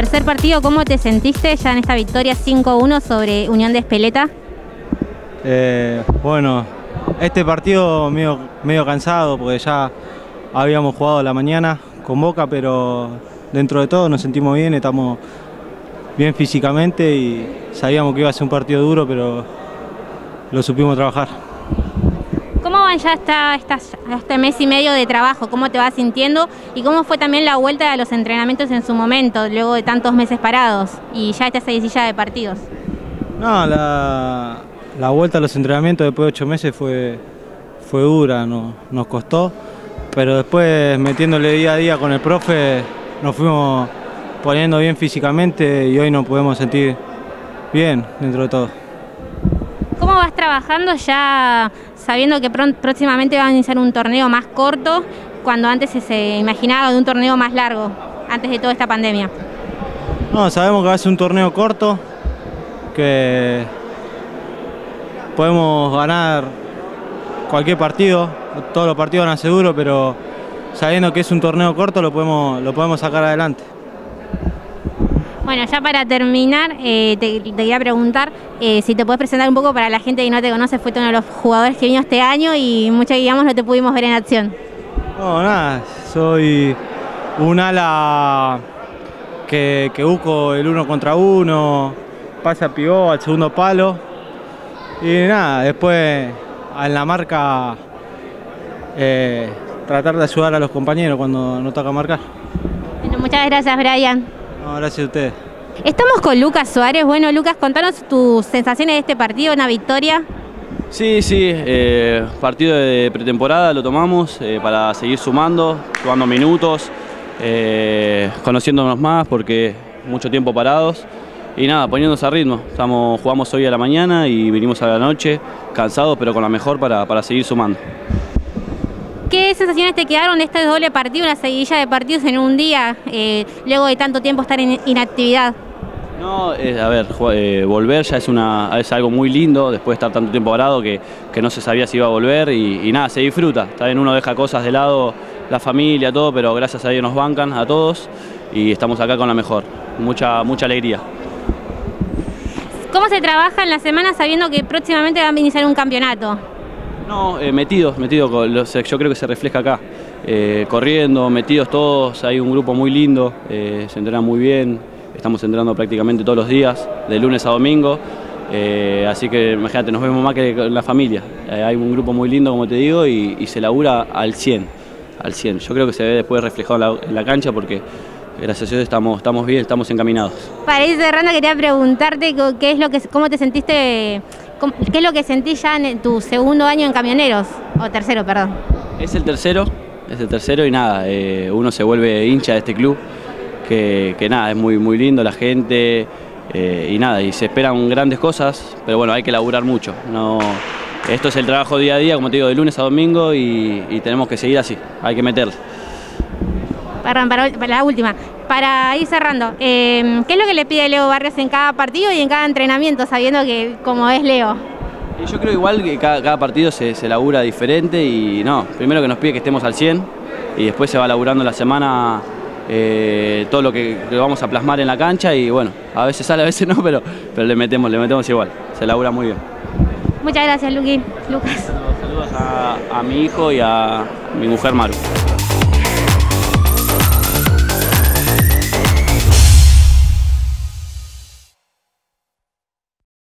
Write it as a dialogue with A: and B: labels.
A: tercer partido, ¿cómo te sentiste ya en esta victoria 5-1 sobre Unión de Espeleta?
B: Eh, bueno, este partido medio, medio cansado porque ya habíamos jugado la mañana con Boca, pero dentro de todo nos sentimos bien, estamos bien físicamente y sabíamos que iba a ser un partido duro, pero lo supimos trabajar.
A: ¿Cómo van ya hasta, este mes y medio de trabajo? ¿Cómo te vas sintiendo? ¿Y cómo fue también la vuelta de los entrenamientos en su momento, luego de tantos meses parados y ya esta seguidilla de partidos?
B: No, la, vuelta a los entrenamientos después de ocho meses fue, fue dura, no, nos costó, pero después metiéndole día a día con el profe nos fuimos poniendo bien físicamente y hoy nos podemos sentir bien dentro de todo.
A: ¿Cómo vas trabajando ya sabiendo que próximamente va a iniciar un torneo más corto cuando antes se imaginaba de un torneo más largo, antes de toda esta pandemia?
B: No, sabemos que va a ser un torneo corto, que podemos ganar cualquier partido, todos los partidos van a ser pero sabiendo que es un torneo corto lo podemos, lo podemos sacar adelante.
A: Bueno, ya para terminar, eh, te, quería preguntar eh, si te puedes presentar un poco para la gente que no te conoce, fue uno de los jugadores que vino este año y muchos, digamos, no te pudimos ver en acción.
B: No, nada, soy un ala que, busco el uno contra uno, pasa pivot al segundo palo y nada, después en la marca eh, tratar de ayudar a los compañeros cuando no toca marcar.
A: Bueno, muchas gracias Brian.
B: No, gracias a ustedes.
A: Estamos con Lucas Suárez. Bueno, Lucas, contanos tus sensaciones de este partido, una victoria.
C: Sí, sí, eh, partido de pretemporada lo tomamos eh, para seguir sumando, sumando minutos, eh, conociéndonos más porque mucho tiempo parados y nada, poniéndonos a ritmo. Estamos, jugamos hoy a la mañana y vinimos a la noche cansados pero con la mejor para, para seguir sumando.
A: ¿Qué sensaciones te quedaron de este doble partido, una seguidilla de partidos en un día, eh, luego de tanto tiempo estar en inactividad?
C: No, a ver, eh, volver ya es, una, es algo muy lindo, después de estar tanto tiempo parado que, que no se sabía si iba a volver y, nada, se disfruta. También uno deja cosas de lado, la familia, todo, pero gracias a Dios nos bancan a todos y estamos acá con la mejor. Mucha, mucha alegría.
A: ¿Cómo se trabaja en la semana sabiendo que próximamente va a iniciar un campeonato?
C: No, eh, metidos, metidos, yo creo que se refleja acá. Eh, corriendo, metidos todos, hay un grupo muy lindo, eh, se entrena muy bien, estamos entrenando prácticamente todos los días, de lunes a domingo. así que imagínate, nos vemos más que la familia. hay un grupo muy lindo, como te digo, y, se labura al 100, al 100. Yo creo que se ve después reflejado en la, cancha porque gracias a Dios estamos, estamos bien, estamos encaminados.
A: Para ir cerrando, quería preguntarte qué es lo que, cómo te sentiste ¿Qué es lo que sentís ya en tu segundo año en Camioneros? O tercero, perdón.
C: Es el tercero, es el tercero y nada, eh, uno se vuelve hincha de este club, que, nada, es muy, muy lindo la gente eh, y nada, y se esperan grandes cosas, pero bueno, hay que laburar mucho. No, esto es el trabajo día a día, como te digo, de lunes a domingo y, tenemos que seguir así, hay que meterle.
A: Para, la última. Para ir cerrando, em, ¿qué es lo que le pide Leo Barrios en cada partido y en cada entrenamiento, sabiendo que como es Leo?
C: Yo creo igual que cada, partido se, labura diferente y no, primero que nos pide que estemos al 100 y después se va laburando la semana eh, todo lo que, vamos a plasmar en la cancha y bueno, a veces sale, a veces no, pero, pero le, metemos, le metemos igual, se labura muy bien.
A: Muchas gracias, Luqui. Lucas.
C: Saludos a, a mi hijo y a mi mujer Maru.